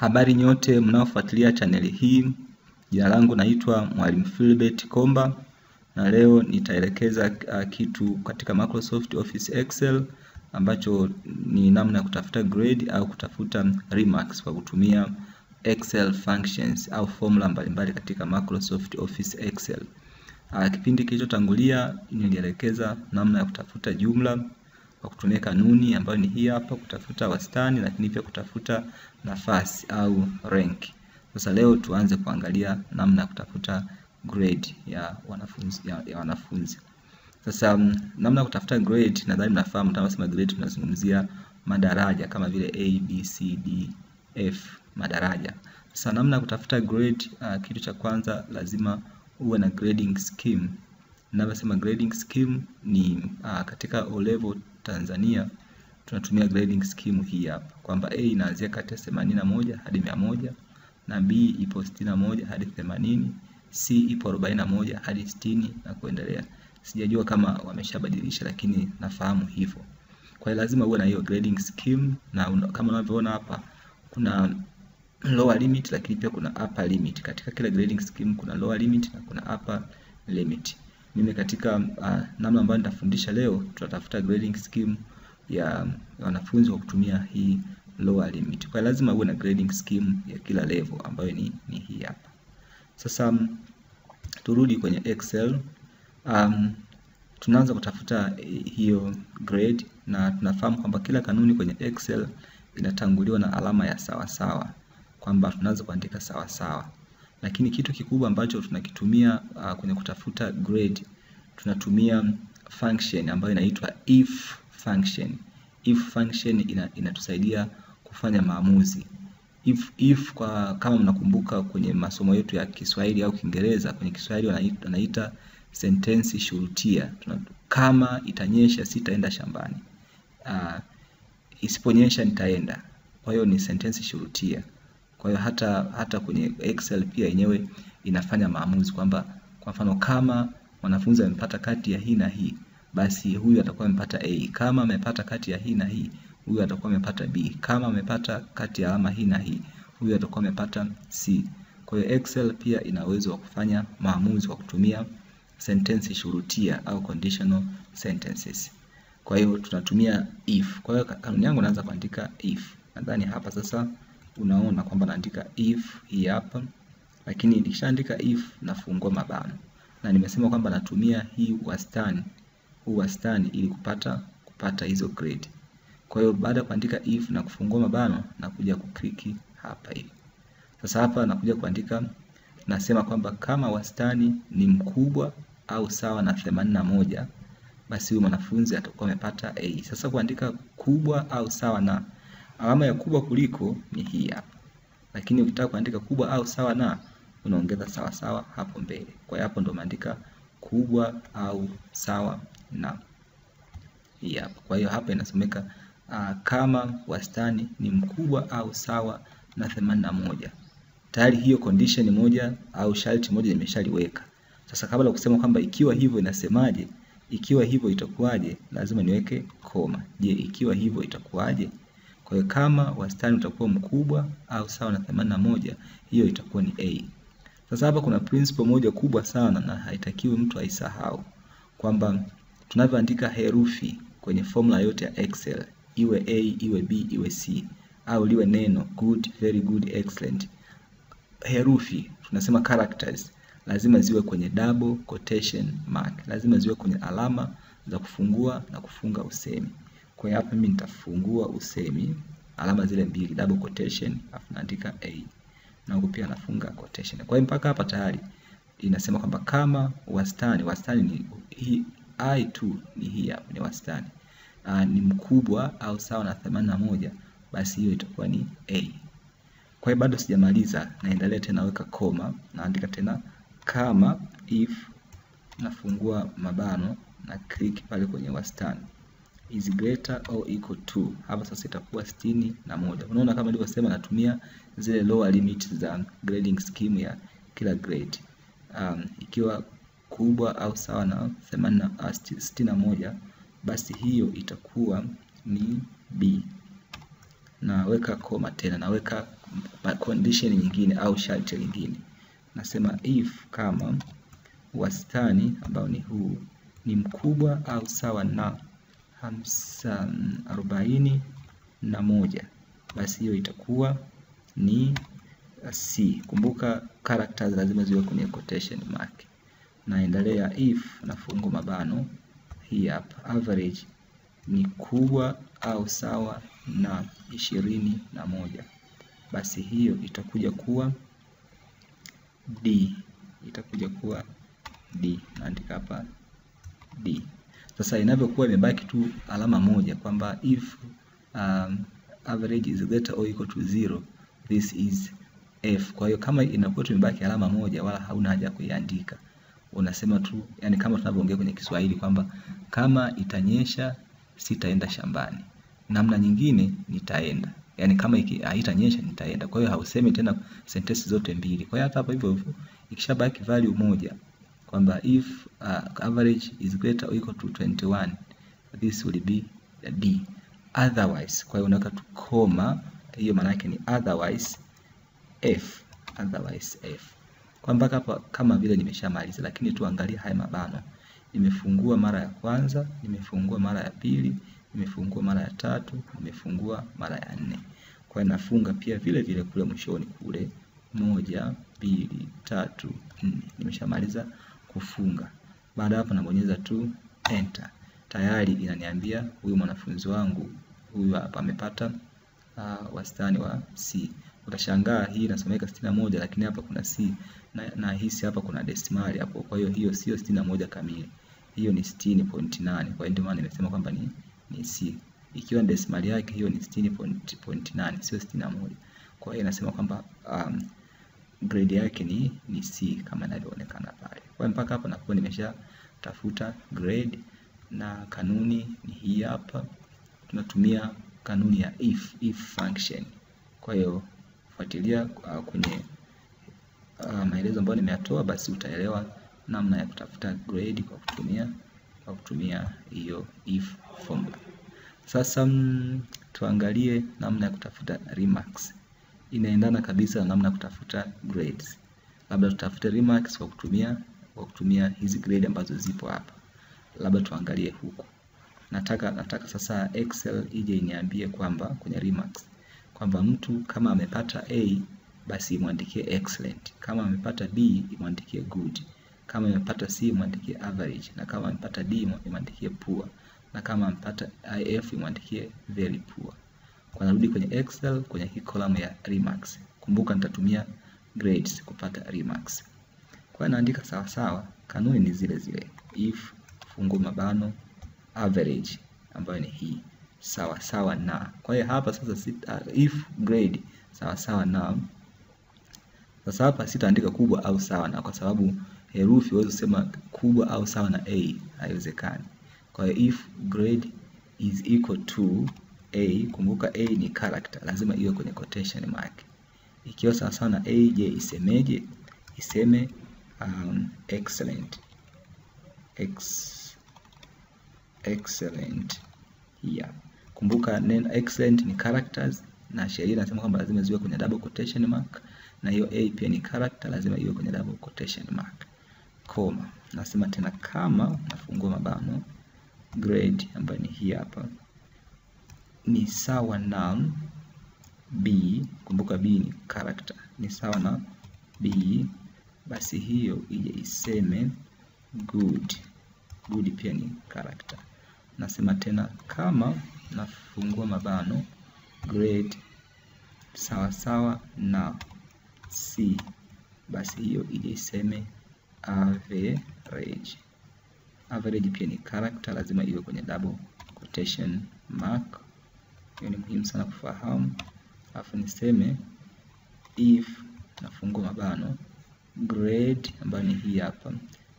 Habari nyote mnaofuatilia chaneli hii, jina langu naitwa Mwalimu Philbert Komba na leo nitaelekeza uh, kitu katika Microsoft Office Excel ambacho ni namna ya kutafuta grade au kutafuta remarks kwa kutumia Excel functions au formula mbalimbali katika Microsoft Office Excel. Uh, kipindi kilichotangulia nilielekeza namna ya kutafuta jumla kwa kutumia kanuni ambayo ni hii hapa, kutafuta wastani, lakini pia kutafuta nafasi au rank. Sasa leo tuanze kuangalia namna ya kutafuta grade ya wanafunzi, ya, ya wanafunzi. Sasa um, namna ya kutafuta grade nadhani mnafahamu, tunaposema grade tunazungumzia madaraja kama vile A, B, C, D, F, madaraja. Sasa namna ya kutafuta grade uh, kitu cha kwanza lazima uwe na grading scheme. Ninavyosema grading scheme ni uh, katika O level Tanzania tunatumia grading scheme hii hapa kwamba A inaanzia kati ya themanini na moja hadi mia moja na B ipo sitini na moja hadi themanini C ipo arobaini na moja hadi sitini na kuendelea. Sijajua kama wameshabadilisha, lakini nafahamu hivyo. Kwa hiyo lazima uwe na hiyo grading scheme, na una, kama unavyoona hapa kuna lower limit, lakini pia kuna upper limit. Katika kila grading scheme kuna lower limit na kuna upper limit. Mimi katika uh, namna ambayo nitafundisha leo tutatafuta grading scheme ya wanafunzi kwa kutumia hii lower limit. Kwa lazima uwe na grading scheme ya kila level ambayo ni, ni hii hapa. Sasa um, turudi kwenye Excel. Um, tunaanza kutafuta hiyo grade na tunafahamu kwamba kila kanuni kwenye Excel inatanguliwa na alama ya sawasawa, kwamba tunaanza kuandika sawasawa lakini kitu kikubwa ambacho tunakitumia uh, kwenye kutafuta grade tunatumia function ambayo inaitwa if function. If function ina, inatusaidia kufanya maamuzi. If, if kwa kama mnakumbuka kwenye masomo yetu ya Kiswahili au Kiingereza, kwenye Kiswahili wanaita, wanaita sentensi shurutia. Kama itanyesha sitaenda shambani. Uh, isiponyesha nitaenda. Kwa hiyo ni sentensi shurutia. Kwa hiyo hata hata kwenye Excel pia yenyewe inafanya maamuzi kwamba kwa mfano kama mwanafunzi amepata kati ya hii na hii, basi huyu atakuwa amepata A. Kama amepata kati ya hii na hii, huyu atakuwa amepata B. Kama amepata kati ya alama hii na hii, huyu atakuwa amepata C. Kwa hiyo Excel pia ina uwezo wa kufanya maamuzi kwa kutumia sentensi shurutia au conditional sentences. Kwa hiyo tunatumia if. Kwa hiyo kanuni yangu naanza kuandika if. Nadhani hapa sasa unaona kwamba naandika if hii hapa, lakini nikishaandika if nafungua mabano, na nimesema kwamba natumia hii wastani, huu wastani ili kupata kupata hizo grade. Kwa hiyo baada ya kuandika if na kufungua mabano, nakuja kukliki hapa hivi. Sasa hapa nakuja kuandika, nasema kwamba kama wastani ni mkubwa au sawa na themanini na moja, basi huyu mwanafunzi atakuwa amepata A. Sasa kuandika kubwa au sawa na alama ya kubwa kuliko ni hii hapa, lakini ukitaka kuandika kubwa au sawa na unaongeza sawa sawa hapo mbele. Kwa hiyo hapo ndo umeandika kubwa au sawa na hii hapa. Kwa hiyo hapa inasomeka uh, kama wastani ni mkubwa au sawa na themanini na moja. Tayari hiyo condition moja au sharti moja nimeshaliweka. Sasa kabla kusema kwamba ikiwa hivyo inasemaje, ikiwa hivyo itakuwaje, lazima niweke koma. Je, ikiwa hivyo itakuwaje? Kwa hiyo kama wastani utakuwa mkubwa au sawa na themanini na moja, hiyo itakuwa ni A. Sasa hapa kuna principle moja kubwa sana na haitakiwi mtu aisahau kwamba tunavyoandika herufi kwenye formula yote ya Excel, iwe A, iwe B, iwe C au liwe neno good, very good, excellent, herufi tunasema characters lazima ziwe kwenye double quotation mark, lazima ziwe kwenye alama za kufungua na kufunga usemi. Kwa hapa mimi nitafungua usemi alama zile mbili double quotation, afu naandika A na huko pia nafunga quotation. Kwa hiyo mpaka hapa tayari inasema kwamba kama wastani, wastani ni hii i2 ni hii hapa ni wastani uh, ni mkubwa au sawa na themanini na moja, basi hiyo itakuwa ni A. Kwa hiyo bado sijamaliza, naendelea tena, weka koma, naandika tena kama if, nafungua mabano na click pale kwenye wastani is greater or equal to. Hapa sasa itakuwa sitini na moja. Unaona kama nilivyosema, natumia zile lower limit za grading scheme ya kila grade. Um, ikiwa kubwa au sawa na sitini na moja, basi hiyo itakuwa ni B. naweka koma tena, naweka condition nyingine au sharti lingine. Nasema if kama wastani ambao ni huu ni mkubwa au sawa na arobaini na moja, basi hiyo itakuwa ni C. Kumbuka characters lazima ziwe kwenye quotation mark. Naendelea if nafungo mabano hii hapa, average ni kubwa au sawa na ishirini na moja, basi hiyo itakuja kuwa D, itakuja kuwa D. Naandika hapa D. Sasa inavyokuwa imebaki tu alama moja kwamba if um, average is greater or equal to zero this is F. Kwa hiyo kama inakuwa tumebaki alama moja, wala hauna haja ya kuiandika, unasema tu, yani kama tunavyoongea kwenye Kiswahili kwamba kama itanyesha sitaenda shambani, namna nyingine nitaenda, yani kama haitanyesha nitaenda. Kwa hiyo hausemi tena sentensi zote mbili. Kwa hiyo hata hapa hivyo hivyo ikishabaki value moja kwamba if uh, average is greater or equal to 21 this will be D. Otherwise, kwa hiyo unaweka tu koma, hiyo maana yake ni otherwise F, otherwise F. Kwa mpaka hapa kama vile nimeshamaliza, lakini tuangalie haya mabano. Nimefungua mara ya kwanza, nimefungua mara ya pili, nimefungua mara ya tatu, nimefungua mara ya nne. Kwa hiyo nafunga pia vile vile kule mwishoni kule, moja, mbili, tatu, nne. Nimeshamaliza kufunga. Baada hapo nabonyeza tu enter. Tayari inaniambia huyu mwanafunzi wangu huyu hapa amepata uh, wastani wa C. Utashangaa hii inasomeka sitini moja lakini hapa kuna C na, na hisi hapa kuna desimali hapo. Kwa hiyo hiyo sio sitini moja kamili, hiyo ni sitini point nane. Kwa hiyo ndio maana nimesema kwamba ni, ni C. Ikiwa desimali yake hiyo ni sitini point, point nane, sio sitini moja. Kwa hiyo inasema kwamba um, grade yake ni, ni C kama inavyoonekana pale. Kwa hiyo mpaka hapa nakuwa nimesha tafuta grade na kanuni ni hii hapa. Tunatumia kanuni ya if, if function. Kwa hiyo fuatilia uh, kwenye uh, maelezo ambayo nimeyatoa, basi utaelewa namna ya kutafuta grade kwa kutumia kwa kutumia hiyo if formula. Sasa mm, tuangalie namna ya kutafuta remarks. Inaendana kabisa na namna kutafuta grades. Labda tutafute remarks kwa kutumia kwa kutumia hizi grade ambazo zipo hapa. Labda tuangalie huku. Nataka nataka sasa Excel ije iniambie kwamba kwenye remarks kwamba mtu kama amepata A basi imwandikie excellent, kama amepata B imwandikie good, kama amepata C imwandikie average, na kama amepata D imwandikie poor, na kama amepata IF imwandikie very poor. Kwa narudi kwenye Excel kwenye hii column ya remarks. Kumbuka nitatumia grades kupata remarks. Kwa hiyo naandika sawa sawa, kanuni ni zile zile. If fungu mabano average ambayo ni hii sawa sawa na. Kwa hiyo hapa sasa sita, uh, if grade sawa sawa na. Sasa hapa sitaandika kubwa au sawa na, kwa sababu herufi huwezi kusema kubwa au sawa na a, haiwezekani. Kwa hiyo if grade is equal to a, kumbuka a ni character, lazima iwe kwenye quotation mark. Ikiwa sawa sawa na a, je, isemeje? Iseme um, excellent Ex, excellent yeah. Kumbuka neno excellent ni characters na sheria inasema kwamba lazima ziwe kwenye double quotation mark, na hiyo a pia ni character, lazima iwe kwenye double quotation mark. Koma, nasema tena kama nafungua mabano grade ambayo ni hii hapa ni sawa na b, kumbuka b ni character, ni sawa na b, basi hiyo ije iseme good. Good pia ni character. Nasema tena kama nafungua mabano grade sawa sawa na C, basi hiyo ije iseme average. Average pia ni character, lazima iwe kwenye double quotation mark. Hiyo ni muhimu sana kufahamu. Alafu niseme if nafungua mabano grade ambayo ni hii hapa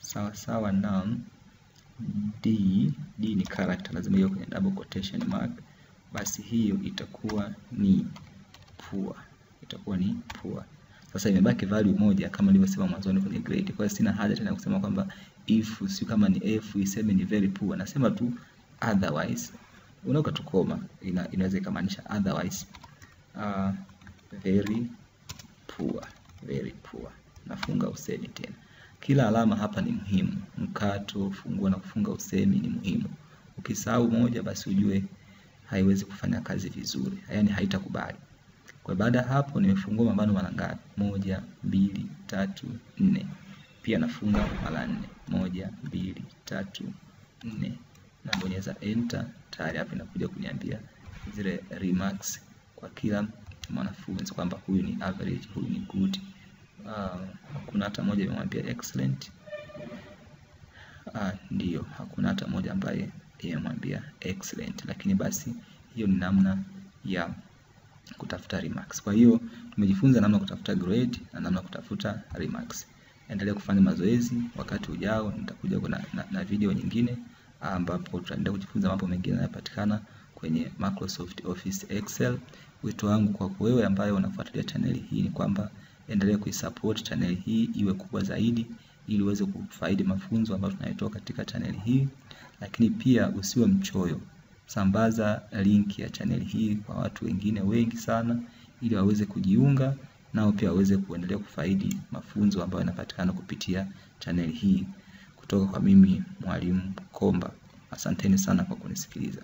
sawa sawa na D, D ni character, lazima iwe kwenye double quotation mark, basi hiyo itakuwa ni poor, itakuwa ni poor. Sasa imebaki value moja kama nilivyosema mwanzoni kwenye grade. Kwa hiyo sina haja tena kusema kwamba if si kama ni F iseme ni very poor, nasema tu otherwise. Unaweka tu ina, inaweza ikamaanisha otherwise uh, very poor, very poor. Nafunga usemi tena. Kila alama hapa ni muhimu. Mkato, fungua na kufunga usemi ni muhimu. Ukisahau moja, basi ujue haiwezi kufanya kazi vizuri, yaani haitakubali. Kwa baada hapo, nimefungua mabano mara ngapi? Moja, mbili, tatu, nne. Pia nafunga mara nne. Moja, mbili, tatu, nne. Nabonyeza enter, tayari hapa inakuja kuniambia zile remarks kwa kila mwanafunzi kwamba huyu ni average, huyu ni good. Uh, hakuna hata moja imemwambia excellent. Uh, ndiyo, hakuna hata moja ambaye imemwambia excellent, lakini basi hiyo ni namna ya kutafuta remarks. Kwa hiyo tumejifunza namna kutafuta grade na namna kutafuta remarks. Endelea kufanya mazoezi. Wakati ujao nitakuja na, na, na video nyingine ambapo tutaendelea kujifunza mambo mengine yanayopatikana kwenye Microsoft Office Excel. Wito wangu kwako wewe ambaye unafuatilia channel hii ni kwamba endelea kuisupport channel hii iwe kubwa zaidi ili uweze kufaidi mafunzo ambayo tunayotoa katika chaneli hii, lakini pia usiwe mchoyo. Sambaza link ya channel hii kwa watu wengine wengi sana ili waweze kujiunga nao pia waweze kuendelea kufaidi mafunzo ambayo yanapatikana kupitia chaneli hii. Kutoka kwa mimi Mwalimu Komba. Asanteni sana kwa kunisikiliza.